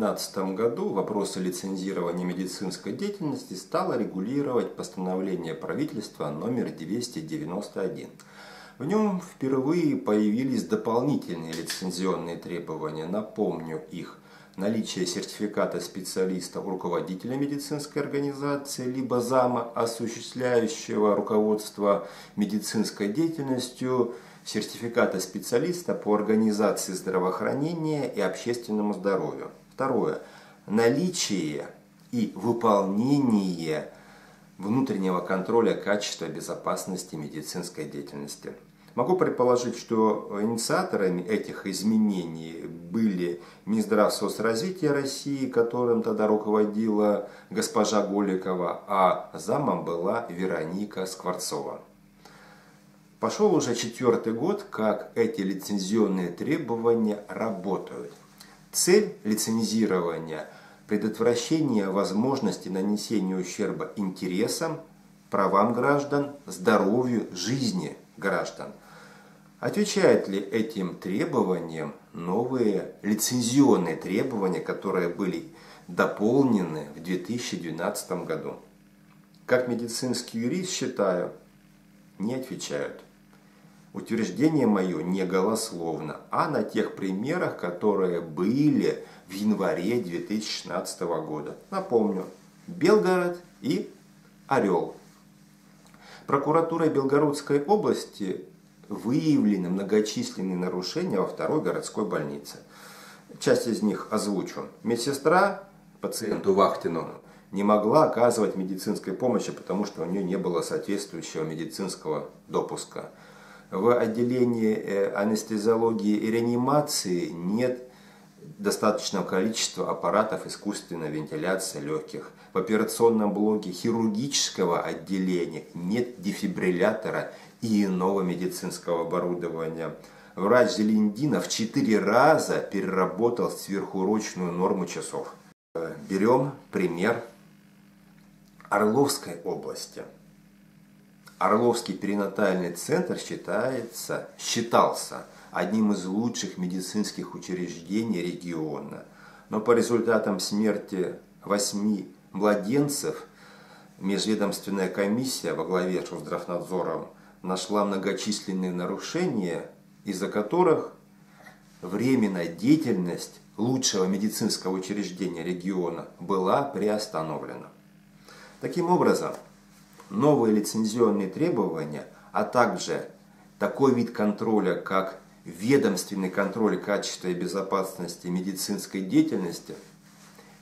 2012 году вопросы лицензирования медицинской деятельности стало регулировать постановление правительства номер 291. В нем впервые появились дополнительные лицензионные требования. Напомню их. Наличие сертификата специалиста руководителя медицинской организации, либо зама, осуществляющего руководство медицинской деятельностью, сертификата специалиста по организации здравоохранения и общественному здоровью. Второе. Наличие и выполнение внутреннего контроля качества безопасности медицинской деятельности. Могу предположить, что инициаторами этих изменений были Минздрав соцразвития России, которым тогда руководила госпожа Голикова, а замом была Вероника Скворцова. Пошел уже четвертый год, как эти лицензионные требования работают. Цель лицензирования – предотвращение возможности нанесения ущерба интересам, правам граждан, здоровью, жизни граждан. Отвечают ли этим требованиям новые лицензионные требования, которые были дополнены в 2012 году? Как медицинский юрист считаю, не отвечают утверждение мое не голословно, а на тех примерах, которые были в январе 2016 года. Напомню, Белгород и Орел. Прокуратурой Белгородской области выявлены многочисленные нарушения во второй городской больнице. Часть из них озвучу. Медсестра пациенту Вахтину не могла оказывать медицинской помощи, потому что у нее не было соответствующего медицинского допуска в отделении э, анестезиологии и реанимации нет достаточного количества аппаратов искусственной вентиляции легких. В операционном блоке хирургического отделения нет дефибриллятора и иного медицинского оборудования. Врач Зелендина в 4 раза переработал сверхурочную норму часов. Э, берем пример Орловской области. Орловский перинатальный центр считается, считался одним из лучших медицинских учреждений региона. Но по результатам смерти восьми младенцев межведомственная комиссия во главе с Росздравнадзором нашла многочисленные нарушения, из-за которых временная деятельность лучшего медицинского учреждения региона была приостановлена. Таким образом, новые лицензионные требования, а также такой вид контроля, как ведомственный контроль качества и безопасности медицинской деятельности,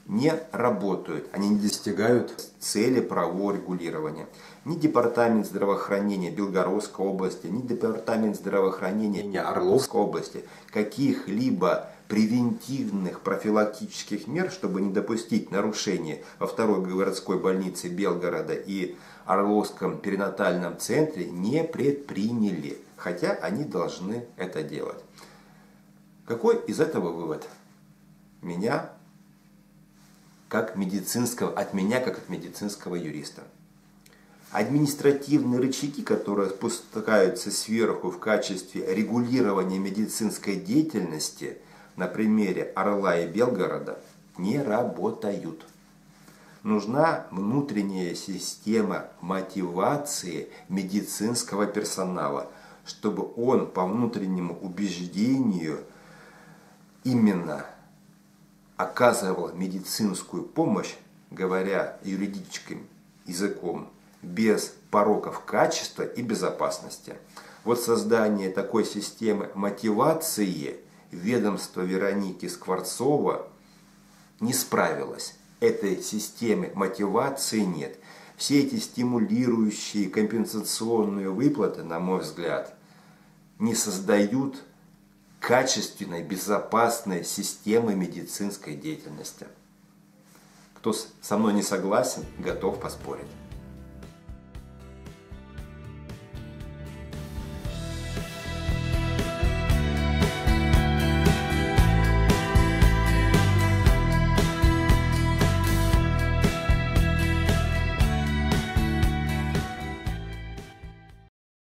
не работают, они не достигают цели правового регулирования. Ни Департамент здравоохранения Белгородской области, ни Департамент здравоохранения Орловской области каких-либо превентивных профилактических мер, чтобы не допустить нарушения во второй городской больнице Белгорода и Орловском перинатальном центре не предприняли, хотя они должны это делать. Какой из этого вывод? Меня как медицинского, от меня как от медицинского юриста. Административные рычаги, которые спускаются сверху в качестве регулирования медицинской деятельности на примере Орла и Белгорода, не работают нужна внутренняя система мотивации медицинского персонала, чтобы он по внутреннему убеждению именно оказывал медицинскую помощь, говоря юридическим языком, без пороков качества и безопасности. Вот создание такой системы мотивации ведомство Вероники Скворцова не справилось этой системы мотивации нет. Все эти стимулирующие компенсационные выплаты, на мой взгляд, не создают качественной, безопасной системы медицинской деятельности. Кто со мной не согласен, готов поспорить.